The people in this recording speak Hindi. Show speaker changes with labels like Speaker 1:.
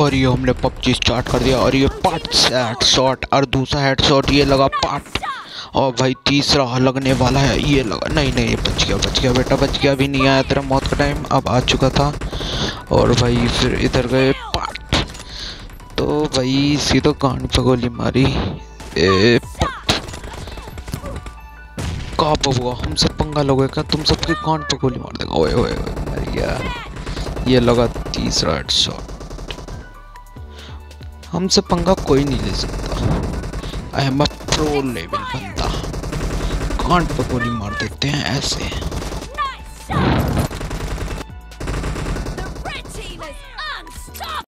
Speaker 1: और ये हमने पबजी स्टार्ट कर दिया और ये पार्ट हेड शॉट और दूसरा हेड शॉट ये लगा पार्ट और भाई तीसरा लगने वाला है, ये लगा नहीं नहीं बच गया बच गया बेटा, बच गया, अभी नहीं आया तेरा मौत का टाइम अब आ चुका था। और भाई फिर इधर गए पार्ट तो भाई तो कान पर गोली मारी। ए का बबुआ हमसे पंगा लोगे क्या? तुम सबके कान पर गोली मार देगा। ओए ओए मर गया। ये लगा तीसरा हेड शॉट हमसे पंगा कोई नहीं ले सकता। I am a pro level बंदा। कांट पकौड़ी मार देते हैं ऐसे।